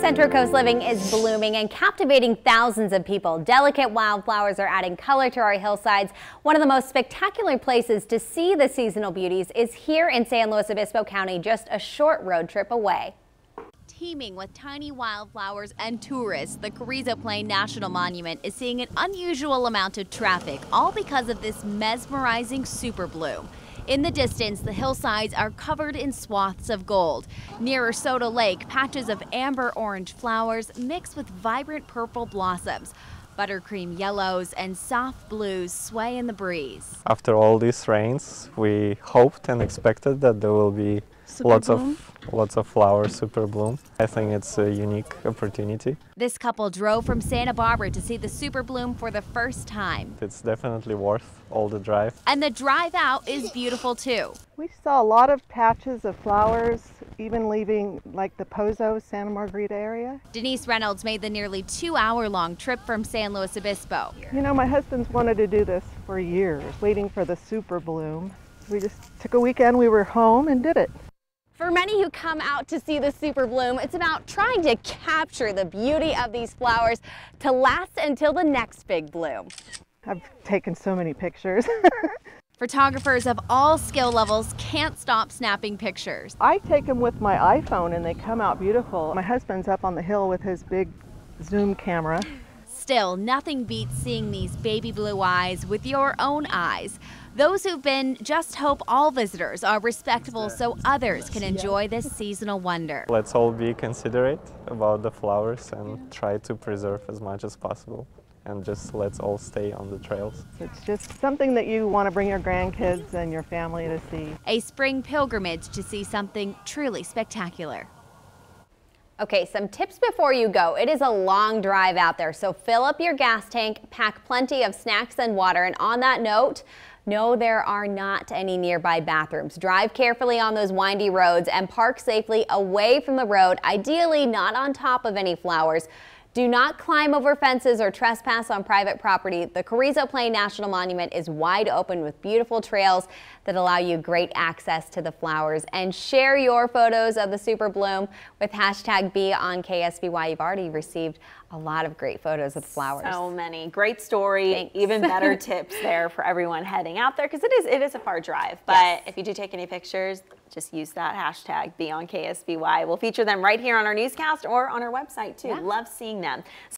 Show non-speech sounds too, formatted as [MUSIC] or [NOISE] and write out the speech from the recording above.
Central Coast Living is blooming and captivating thousands of people. Delicate wildflowers are adding color to our hillsides. One of the most spectacular places to see the seasonal beauties is here in San Luis Obispo County, just a short road trip away. Teeming with tiny wildflowers and tourists, the Carrizo Plain National Monument is seeing an unusual amount of traffic, all because of this mesmerizing super bloom. In the distance, the hillsides are covered in swaths of gold. Nearer Soda Lake, patches of amber orange flowers mix with vibrant purple blossoms. Buttercream yellows and soft blues sway in the breeze. After all these rains, we hoped and expected that there will be super lots bloom. of lots of flowers super bloom. I think it's a unique opportunity. This couple drove from Santa Barbara to see the super bloom for the first time. It's definitely worth all the drive. And the drive out is beautiful too. We saw a lot of patches of flowers, even leaving like the Pozo Santa Margarita area. Denise Reynolds made the nearly two hour long trip from San Luis Obispo. You know, my husband's wanted to do this for years, waiting for the super bloom. We just took a weekend, we were home and did it. For many who come out to see the super bloom, it's about trying to capture the beauty of these flowers to last until the next big bloom. I've taken so many pictures. [LAUGHS] Photographers of all skill levels can't stop snapping pictures. I take them with my iPhone and they come out beautiful. My husband's up on the hill with his big zoom camera. Still, nothing beats seeing these baby blue eyes with your own eyes. Those who've been just hope all visitors are respectful so others can enjoy this seasonal wonder. Let's all be considerate about the flowers and try to preserve as much as possible and just let's all stay on the trails. It's just something that you want to bring your grandkids and your family to see. A spring pilgrimage to see something truly spectacular. Okay, some tips before you go. It is a long drive out there, so fill up your gas tank, pack plenty of snacks and water, and on that note, no, there are not any nearby bathrooms. Drive carefully on those windy roads and park safely away from the road, ideally not on top of any flowers. Do not climb over fences or trespass on private property. The Carrizo Plain National Monument is wide open with beautiful trails that allow you great access to the flowers. And share your photos of the super bloom with hashtag Be on KSBY. You've already received a lot of great photos of the flowers. So many. Great story. Thanks. Even better [LAUGHS] tips there for everyone heading out there because it is it is a far drive. But yes. if you do take any pictures, just use that hashtag Be on KSBY. We'll feature them right here on our newscast or on our website too. Yeah. Love seeing them.